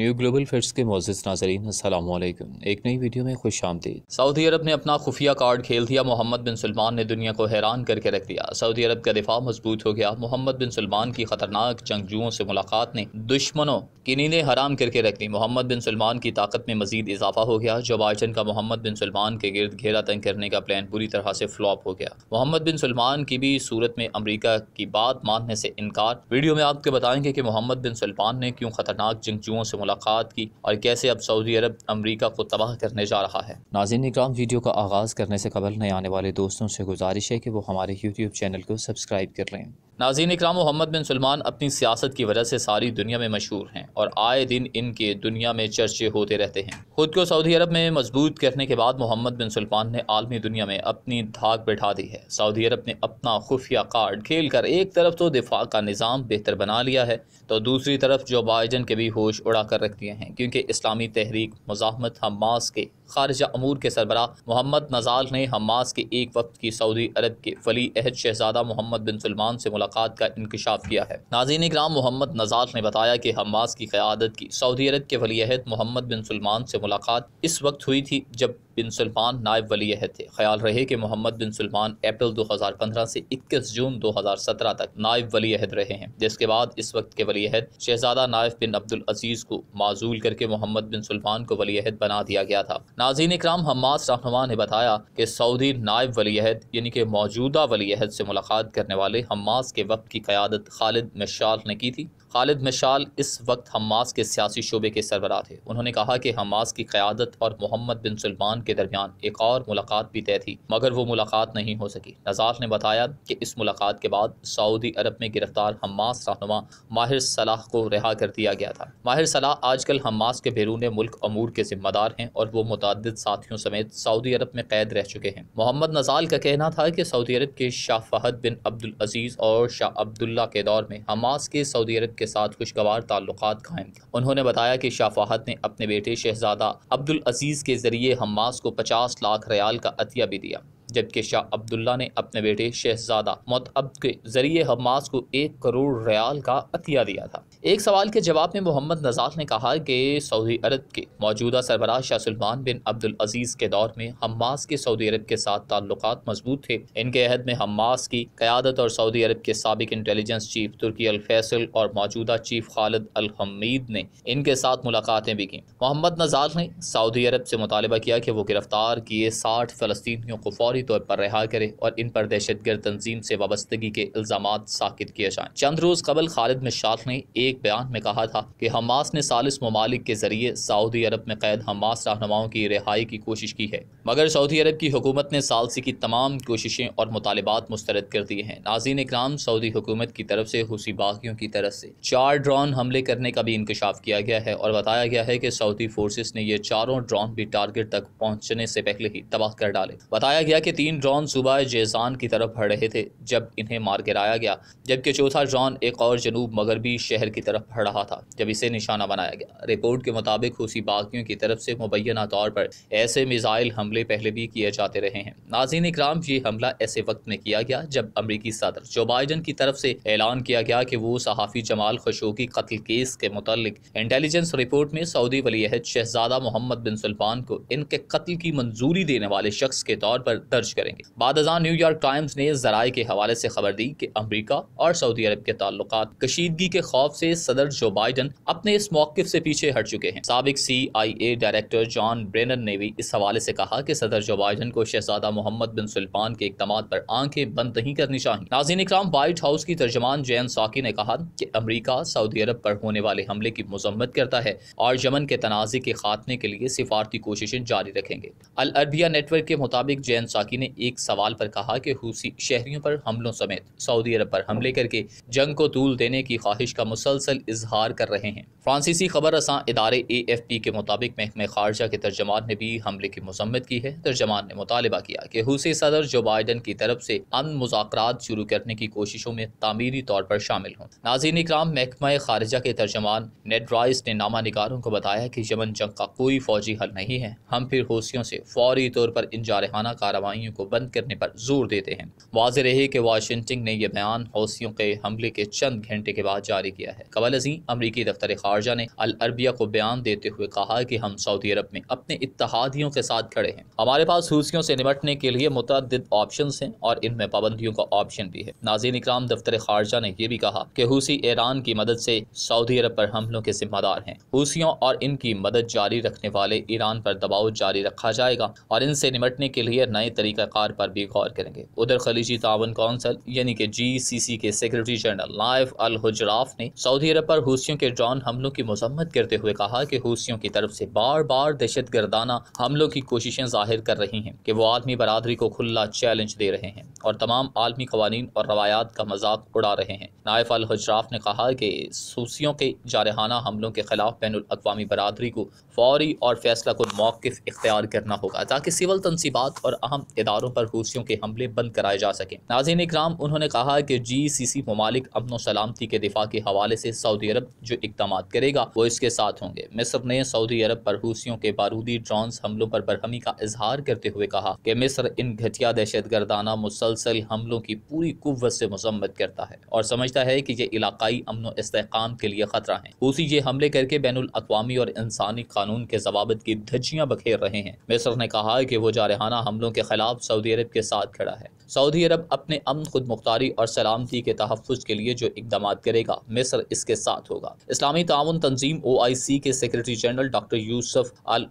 New global फिट्स के मोजिस नाजरीन असलम एक नई वीडियो में खुश आमदीद। सऊदी अरब ने अपना खुफिया कार्ड खेल दिया, मोहम्मद बिन सलमान ने दुनिया को हैरान करके रख दिया। सऊदी अरब का दिफा मज़बूत हो गया। मोहम्मद बिन सलमान की खतरनाक जंगजुओं से मुलाकात ने दुश्मनों की नींदें हराम करके रख दी। मोहम्मद बिन सलमान की ताकत में मजीद इजाफा हो गया। जो बाइडन का मोहम्मद बिन सलमान के गिरद घेरा तंग करने का प्लान पूरी तरह से फ्लॉप हो गया। मोहम्मद बिन सलमान की भी सूरत में अमरीका की बात मानने से इनकार। वीडियो में आपको बताएँगे कि मोहम्मद बिन सलमान ने क्यों खतरनाक जंगजुओं से मुलाकात की और कैसे अब सऊदी अरब अमरीका को तबाह करने जा रहा है। नाजिन इक्राम वीडियो का आगाज़ करने से कबल नए आने वाले दोस्तों से गुजारिश है कि वो हमारे यूट्यूब चैनल को सब्सक्राइब कर लें। नाजीन इक्राम मोहम्मद बिन सलमान अपनी सियासत की वजह से सारी दुनिया में मशहूर हैं और आए दिन इनके दुनिया में चर्चे होते रहते हैं। खुद को सऊदी अरब में मज़बूत करने के बाद मोहम्मद बिन सलमान ने आलमी दुनिया में अपनी धाक बैठा दी है। सऊदी अरब ने अपना खुफिया कार्ड खेल कर एक तरफ़ तो दिफा का निज़ाम बेहतर बना लिया है तो दूसरी तरफ़ जो बाइडन के भी होश उड़ा कर रख दिए हैं, क्योंकि इस्लामी तहरीक मुजामत हमास के खारजा अमूर के सरबरा मोहम्मद नजाल ने हमास के एक वक्त की सऊदी अरब के वली अहद शहजादा मोहम्मद बिन सलमान से मुलाकात का इंकशाफ किया है। नाजीन ग्राम मोहम्मद नजाल ने बताया कि हमास की क़्यादत की सऊदी अरब के वली अहद मोहम्मद बिन सलमान से मुलाकात इस वक्त हुई थी जब बिन सलमान नायब वली अहद थे। ख्याल रहे कि मोहम्मद बिन सलमान अप्रैल 2015 से 21 जून 2017 तक नायब वली अहद रहे हैं। जिसके बाद इस वक्त के वली अहद शहजादा नायब बिन अब्दुल अज़ीज़ को माजूल करके मोहम्मद बिन सलमान को वली अहद बना दिया गया था। नाजीन इक्राम हमास रहनुमा ने बताया कि सऊदी नायब वली अहद यानी कि मौजूदा वली अहद से मुलाकात करने वाले हमास के वक्त की क़्यादत खालिद मशाल ने की थी। खालिद मशाल इस वक्त हमास के सियासी शोबे के सरबराह थे। उन्होंने कहा कि हमास की क़्यादत और मोहम्मद बिन सलमान के दरमियान एक और मुलाकात भी तय थी, मगर वो मुलाकात नहीं हो सकी। नजाफ ने बताया कि इस मुलाकात के बाद सऊदी अरब में गिरफ़्तार हमास रहनुमा माहिर सलाह को रिहा कर दिया गया था। माहिर सलाह आजकल हमास के बैरून मुल्क अमूर के जिम्मेदार हैं और वो मुतद साथियों समेत सऊदी अरब में कैद रह चुके हैं। मोहम्मद नजाल का कहना था कि सऊदी अरब के शाह फहद बिन अब्दुल अज़ीज़ और शाह अब्दुल्ला के दौर में हमास के सऊदी अरब के साथ खुशगवार ताल्लुक कायम उन्होंने बताया कि शाफाहत ने अपने बेटे शहजादा अब्दुल अज़ीज़ के ज़रिए हमास को पचास लाख रियाल का अतिया भी दिया, जबकि शाह अब्दुल्ला ने अपने बेटे शहजादा मतअब के ज़रिए हमास को एक करोड़ रियाल का अतिया दिया था। एक सवाल के जवाब में मोहम्मद नजाक ने कहा कि सऊदी अरब के मौजूदा सरबराह शाह सलमान बिन अब्दुल अज़ीज़ के दौर में हमास के सऊदी अरब के साथ ताल्लुक मज़बूत थे। इनके अहद में हमास की क़्यादत और सऊदी अरब के सबक intelligence chief Turki al Faisal और मौजूदा चीफ खालिद अल हमीद ने इनके साथ मुलाकातें भी की। मोहम्मद नजाक ने सऊदी अरब से मुतालबा किया कि वो गिरफ़्तार किए साठ फ़लस्तियों को फौरी तौर पर रिहा करे और इन पर दहशत गर्द तंजीम से वाबस्तगी के इल्ज़ाम साकित किए जाएँ। चंद रोज़ कबल खालिद मिशाल ने एक बयान में कहा था कि हमास ने सालिस ममालिक के ज़रिए सऊदी अरब में कैद हमास रहनुमाओं की रिहाई की कोशिश की है। मगर सऊदी अरब की हुकूमत ने सालसी की तमाम कोशिशें और मुतालबात मुस्तरद कर दिए हैं। नाजीन इक्राम सऊदी हुकूमत की तरफ़ से हुसी बागियों की तरफ़ से चार ड्रोन हमले करने का भी इंकशाफ किया गया है और बताया गया है कि सऊदी फोर्सेस ने ये चारों ड्रोन भी टारगेट तक पहुँचने से पहले ही तबाह कर डाले। बताया गया कि तीन ड्रोन सुबह जेजान की तरफ़ बढ़ रहे थे जब इन्हें मार गिराया गया, जबकि चौथा ड्रोन एक और जनूब मगरबी शहर की तरफ़ बढ़ रहा था, जब इसे निशाना बनाया गया। रिपोर्ट के मुताबिक, हुसी बागियों की तरफ़ से मुबैना तौर पर ऐसे मिज़ाइल हमले पहले भी किए जाते रहे हैं। नाजीन इक्राम, ये हमला ऐसे वक्त में किया गया, जब अमरीकी सदर जो बाइडन की तरफ़ से ऐलान किया गया कि वो सहाफ़ी जमाल खशोगी कत्ल केस के मुतल इंटेलिजेंस रिपोर्ट में सऊदी वली अहद शहजादा मोहम्मद बिन सलमान को इनके कत्ल की मंजूरी देने वाले शख्स के तौर पर दर्ज करेंगे। बाद न्यूयॉर्क टाइम्स ने जराये के हवाले से खबर दी कि अमरीका और सऊदी अरब के ताल्लुक कशीदगी के खौफ से सदर जो बाइडन अपने इस मौकफ से पीछे हट चुके हैं। सबक C I A director John Brennan ने भी इस हवाले से कहा कि सदर जो बाइडन को शहजादा मोहम्मद बिन सुल्तान के इकदाम पर आँखें बंद नहीं करनी चाहिए। नाजीन इक्राम व्हाइट हाउस की तर्जमान जैन साकी ने कहा कि अमरीका सऊदी अरब पर होने वाले हमले की मजम्मत करता है और यमन के तनाज़े के खात्मे के लिए सिफारती कोशिशें जारी रखेंगे। अल अरबिया नेटवर्क के मुताबिक जैन साकी ने एक सवाल पर कहा कि हूसी शहरियों पर हमलों समेत सऊदी अरब पर हमले करके जंग को तूल देने की ख्वाहिश का मुसलसल इजहार कर रहे हैं। फ्रांसीसी खबर रसा इदारे ए एफ़ पी के मुताबिक महकमे खारजा के तर्जमान ने भी हमले की मजम्मत की है। तर्जमान ने मुतालबा किया कि हूसी सदर जो बाइडन की तरफ़ से अन मुजाकर शुरू करने की कोशिशों में तामीरी तौर पर शामिल हों। नाजीन इक्राम महकमा खारजा के तर्जमान नेड रॉइस ने नामा निगारों को बताया कि यमन जंग का कोई फौजी हल नहीं है। हम फिर हूसियों से फौरी तौर पर इन जारहाना कार्रवाइयों को बंद करने पर ज़ोर देते हैं। वाज रहे कि वाशिंगटन ने यह बयान हौसियों के हमले के चंद घंटे के बाद जारी किया है। कबल अजीम, अमरीकी दफ्तर खारजा ने अल अरबिया को बयान देते हुए कहा कि हम सऊदी अरब में अपने इतिहादियों के साथ खड़े हैं। हमारे पास हूसियों से निपटने के लिए मुतद ऑप्शन हैं और इनमें पाबंदियों का ऑप्शन भी है। नाजीन इक्राम, दफ्तर खारजा ने यह भी कहा कि हूसी ईरान की मदद से सऊदी अरब पर हमलों के जिम्मेदार हैं। हूसियों और इनकी मदद जारी रखने वाले ईरान पर दबाव जारी रखा जाएगा और इनसे निपटने के लिए नए तरीक़ाकार पर भी गौर करेंगे। उधर खलीजी तावन कौंसल, यानी कि जी सी सी के secretary general Nayef al Hajraf ने सऊदी अरब पर हूसियों के ड्रोन हमलों की मजम्मत करते हुए कहा कि हूसियों की तरफ़ से बार बार दहशत गर्दाना हमलों की कोशिशें ज़ाहिर कर रही हैं कि वो आलमी बरदरी को खुला चैलेंज दे रहे हैं और तमाम आलमी कवानीन और रवायात का मज़ाक उड़ा रहे हैं। नायफ अल हजराफ ने कहा कि सूसियों के जारहाना हमलों के खिलाफ बैन अवी बरदरी को फौरी और फैसला को मौक़ इख्तियार करना होगा, ताकि सिविल तनसीबात और अहम इदारों पर हूसियों के हमले बंद कराए जा सकें। नाजीन इक्राम, उन्होंने कहा कि जी सी सी ममालिक अमन सलामती के दिफा के हवाले से सऊदी अरब जो इकदाम करेगा, वो इसके साथ होंगे। मिस्र ने सऊदी अरब पर हूसियों के बारूदी ड्रोन्स हमलों पर बरहमी का इजहार करते हुए कहा कि मिस्र इन घटिया दहशत गर्दाना मुसलसल हमलों की पूरी कुत से मजम्मत करता है और समझता है कि ये इलाकई अमन इसकाम के लिए खतरा है। हूसी ये हमले करके बैन अवी और इंसानी कानून के जवाबत की धज्जियाँ बखेर रहे हैं। मिस्र ने कहा कि वो जारहाना हमलों के खिलाफ सऊदी अरब के साथ खड़ा है। सऊदी अरब अपने अमन खुद मुख्तारी और सलामती के तहफ़ के लिए जो इकदाम करेगा, मिस्र इसके साथ होगा। इस्लामी ताउन तंजीम ओ आई सी के secretary general doctor Yousuf al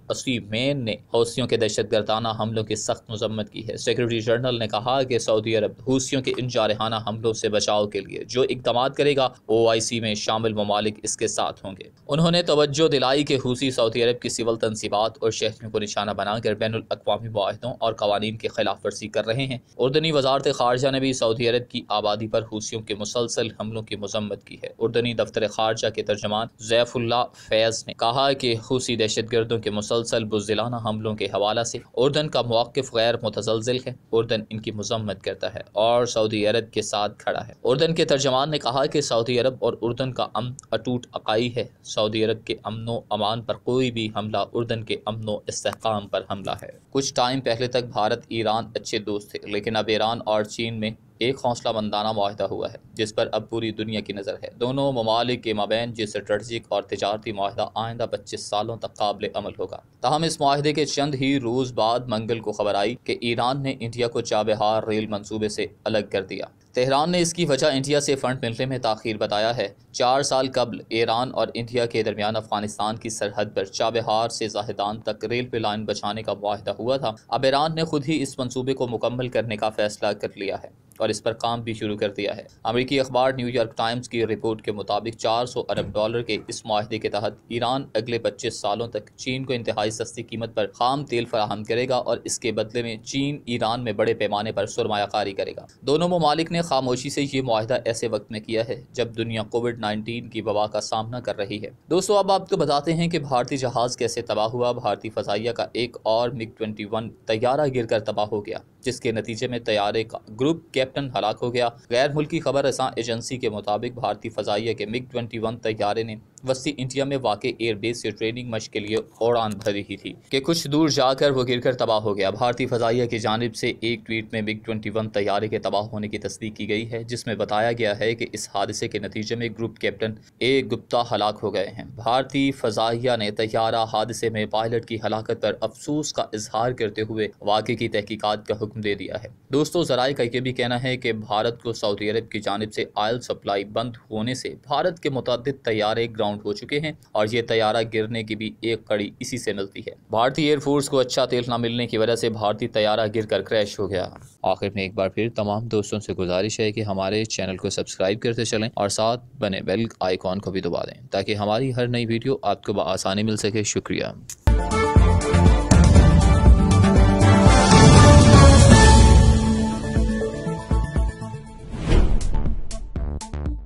main ने हौसियों के दहशत गर्दाना हमलों की सख्त मजम्मत की है। सेक्रेटरी जनरल ने कहा कि सऊदी अरब हूसियों के इन जारहाना हमलों से बचाव के लिए जो इकदाम करेगा ओ आई सी में शामिल ममालिक इसके साथ होंगे। उन्होंने तोज्जो दिलाई के हूसी सऊदी अरब की सिविल तनसीबात और शहरों को निशाना बनाकर बैन अवी माहों और कवानीन की खिलाफ वर्जी कर रहे हैं। उर्दनी वजारत खारजा ने भी सऊदी अरब की आबादी पर हूसियों के मुसलसल हमलों की मजम्मत की है। उर्दनी दफ्तर खारजा के तर्जमान जैफुल्ला फैज़ ने कहा कि हूसी दहशत गर्दों के मुसलसल बुजदिलाना हमलों के हवाला से उर्दन का मौक़ गैर मुतजलजिल है। उर्दन इनकी मजम्मत करता है और सऊदी अरब के साथ खड़ा है। उर्दन के तर्जमान ने कहा कि सऊदी अरब और उर्दन का अमन अटूट अकाई है। सऊदी अरब के अमनो अमान पर कोई भी हमला उर्दन के अमनो इसकाम पर हमला है। कुछ टाइम पहले तक भारत, ईरान अच्छे दोस्त थे, लेकिन अब ईरान और चीन में एक हौसला मंदाना माहा हुआ है, जिस पर अब पूरी दुनिया की नज़र है। दोनों ममालिक के माबेन जो स्ट्रेटजिक और तजारती माहा आइंदा पच्चीस सालों तक काबिल अमल होगा। तहम इस माहे के चंद ही रोज़ बाद मंगल को खबर आई कि ईरान ने इंडिया को चाबहार रेल मनसूबे से अलग कर दिया। तेहरान ने इसकी वजह इंडिया से फ़ंड मिलने में ताखिर बताया है। चार साल कबल ईरान और इंडिया के दरमियान अफ़गानिस्तान की सरहद पर चाबहार से जाहिदान तक रेलवे लाइन बचाने का माहा हुआ था। अब ईरान ने खुद ही इस मनसूबे को मुकम्मल करने का फैसला कर लिया है। और इस पर काम भी शुरू कर दिया है। अमरीकी अखबार न्यूयॉर्क टाइम्स की रिपोर्ट के मुताबिक 400 अरब डॉलर के इस माहे के तहत ईरान अगले 25 सालों तक चीन को इंतहाई सस्ती कीमत पर खाम तेल फराहम करेगा और इसके बदले में चीन ईरान में बड़े पैमाने पर सरमाकारी करेगा। दोनों ममालिक ने खामोशी से ये माहा ऐसे वक्त में किया है जब दुनिया कोविड नाइन्टीन की वबा का सामना कर रही है। दोस्तों, अब आपको बताते हैं कि भारतीय जहाज़ कैसे तबाह हुआ। भारतीय फजाइया का एक और मिग ट्वेंटी वन तैयारा गिर कर तबाह हो गया। जिसके नतीजे में तैयारे का ग्रुप कैप्टन हलाक हो गया। गैर मुल्की खबर रसा एजेंसी के मुताबिक भारतीय फजाइया के मिग ट्वेंटी वन तैयारे ने वस्ती इंडिया में वाक़ एयरबेस से ट्रेनिंग मश के लिए उड़ान भर रही थी। कि कुछ दूर जाकर वो गिरकर तबाह हो गया। भारतीय फजाइया की जानब से एक ट्वीट में मिग ट्वेंटी वन तैयारे के तबाह होने की तस्दीक की गई है, जिसमें बताया गया है कि इस हादसे के नतीजे में ग्रुप कैप्टन ए गुप्ता हलाक हो गए हैं। भारतीय फजाइया ने तैयारा हादसे में पायलट की हलाकत पर अफसोस का इजहार करते हुए वाक़े की तहकीकत का हुक्म दे दिया है। दोस्तों जराये का यह भी कहना है कि भारत को सऊदी अरब की जानब से आयल सप्लाई बंद होने से भारत के मुतद तैयारे ग्राउंड ग्राउंड हो चुके हैं और ये तैयारा गिरने की भी एक कड़ी इसी से मिलती है। भारतीय एयरफोर्स को अच्छा तेल न मिलने की वजह से भारतीय तैयारा गिर कर क्रैश हो गया। आखिर में एक बार फिर तमाम दोस्तों से गुजारिश है कि हमारे चैनल को सब्सक्राइब करते चलें और साथ बने बेल आइकॉन को भी दबा दें ताकि हमारी हर नई वीडियो आपको आसानी मिल सके। शुक्रिया।